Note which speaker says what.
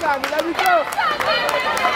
Speaker 1: Sammy, let me go.